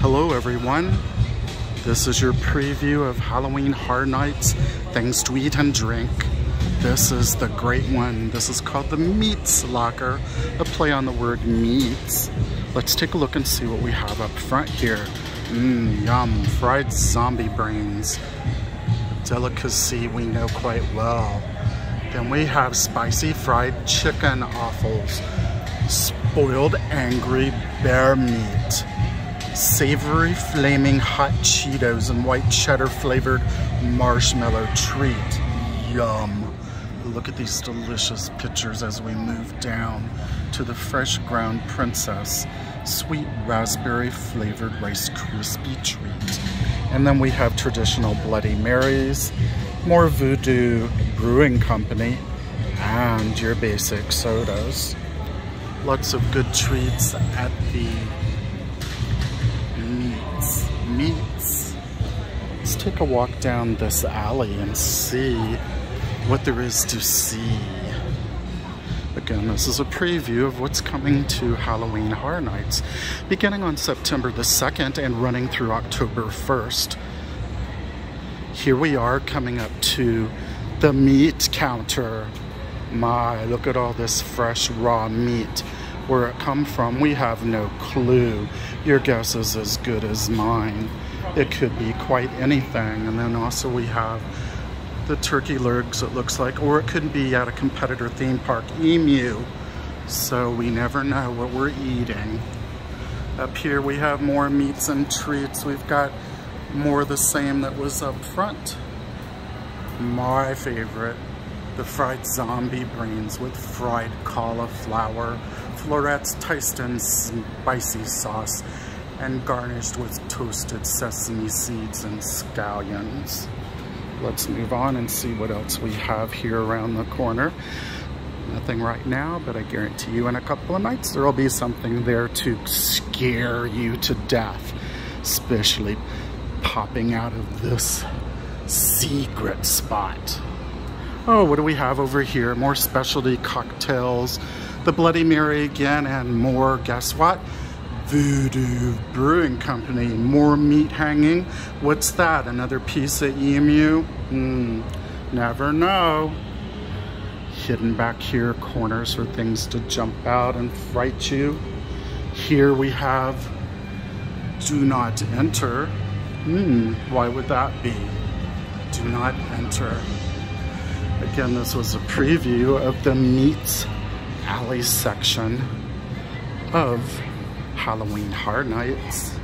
Hello everyone. This is your preview of Halloween Horror Nights, things to eat and drink. This is the great one. This is called the Meetz Locker, a play on the word meats. Let's take a look and see what we have up front here. Mmm, yum, fried zombie brains. A delicacy we know quite well. Then we have spicy fried chicken offals, spoiled angry bear meat, savory flaming hot Cheetos and white cheddar flavored marshmallow treat. Yum. Look at these delicious pictures as we move down to the fresh ground princess sweet raspberry flavored Rice Krispie treat. And then we have traditional Bloody Marys, more Voodoo Brewing Company, and your basic sodas. Lots of good treats at the meats. Let's take a walk down this alley and see what there is to see. Again, this is a preview of what's coming to Halloween Horror Nights, beginning on September the 2nd and running through October 1st. Here we are coming up to the meat counter. My, look at all this fresh raw meat. Where it come from, we have no clue. Your guess is as good as mine. It could be quite anything. And then also we have the turkey legs, it looks like, or it could be at a competitor theme park, Emu. So we never know what we're eating. Up here we have more meats and treats. We've got more the same that was up front. My favorite, the fried zombie brains with fried cauliflower, Florets Tyston spicy sauce, and garnished with toasted sesame seeds and scallions. Let's move on and see what else we have here around the corner. Nothing right now, but I guarantee you in a couple of nights there'll be something there to scare you to death, especially popping out of this secret spot. Oh, what do we have over here? More specialty cocktails, the Bloody Mary again, and more, guess what? Voodoo Brewing Company, more meat hanging. What's that, another piece of emu? Hmm, never know. Hidden back here, corners for things to jump out and fright you. Here we have do not enter. Hmm, why would that be? Do not enter. Again, this was a preview of the meats alley section of Halloween Horror Nights.